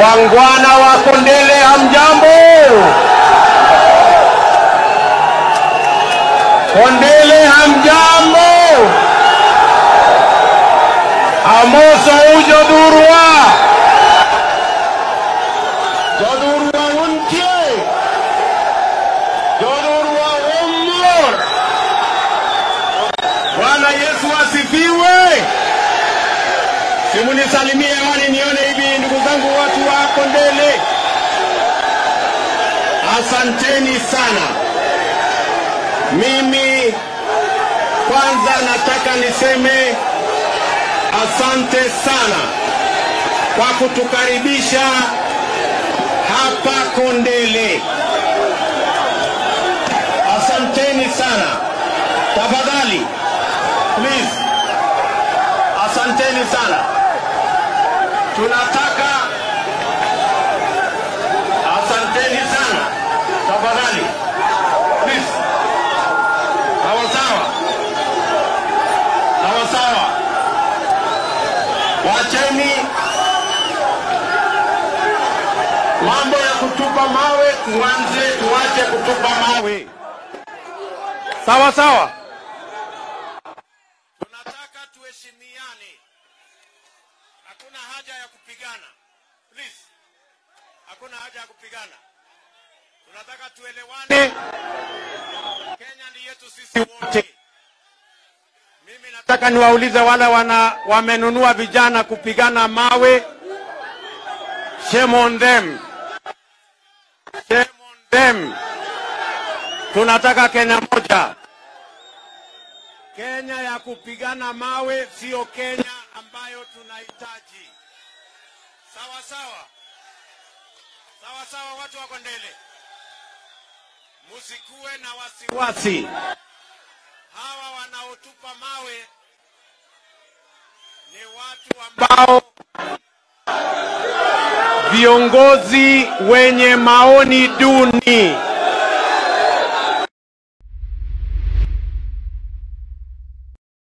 Wangwana wa Kondele, hamjambo? Kondele, hamjambo? Amoso ujo durwa jodurwa untie jodurwa umor. Bwana Yesu asifiwe. Simunisalimie asanteni sana. Mimi kwanza nataka niseme asante sana kwa kutukaribisha hapa Kondele. Asanteni sana. Tafadhali, please, asanteni sana. Tunataka asanteni sana. Tafadhali, please. Sawa sawa, sawa sawa. Wacheni mambo ya kutupa mawe, tuanze tuache kutupa mawe. Sawa sawa. Tunataka tuheshimiane. Hakuna haja ya kupigana. Please. Hakuna haja ya kupigana. Tunataka tuelewane. Kenya ni yetu sisi wote. Nataka niwaulize wale wana wamenunua vijana kupigana mawe. Shame on them. Shame on them. Tunataka Kenya moja. Kenya ya kupigana mawe sio Kenya ambayo tunahitaji. Sawa sawa. Sawa sawa watu wako Ndele, Musikuwe na wasiwasi. Hawa wanaotupa mawe ni watu ambao viongozi wenye maoni duni.